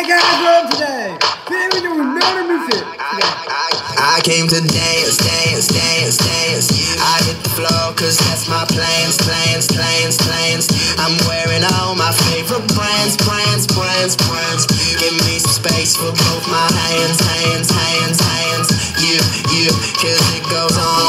I got a drum today. Today we're doing mountain music. I, I, came to dance, dance, dance, dance. I hit the floor cause that's my plans, plans, plans, plans. I'm wearing all my favorite brands, brands, brands, brands. Give me some space for both my hands, hands, hands, hands. You, you, cause it goes on.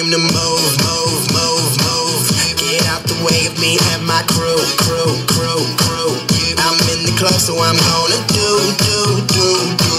time to move, move, move, move. Get out the way of me and my crew, crew, crew, crew. I'm in the club, so I'm gonna do, do, do, do.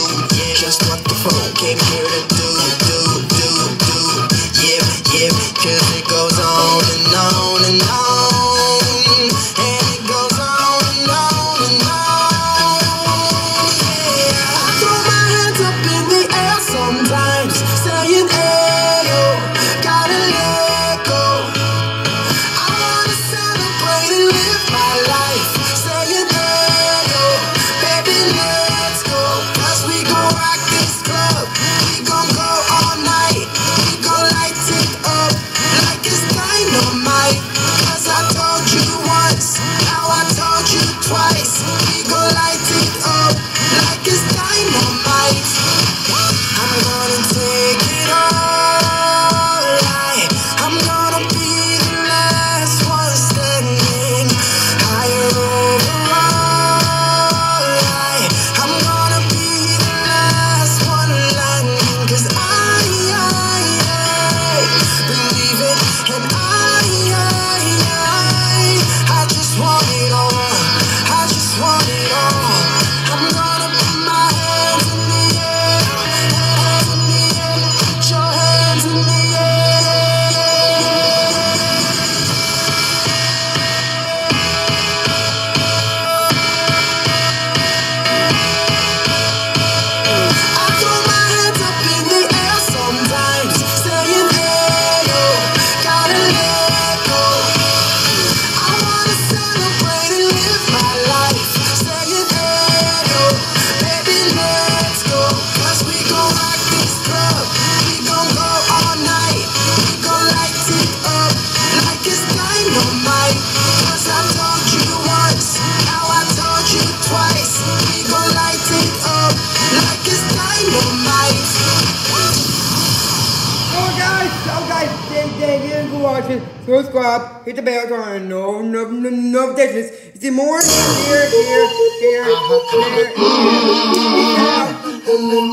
So guys, thank you for watching. Subscribe, hit the bell to no no no notifications. See more here, here, here, here. Uh-huh.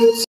here.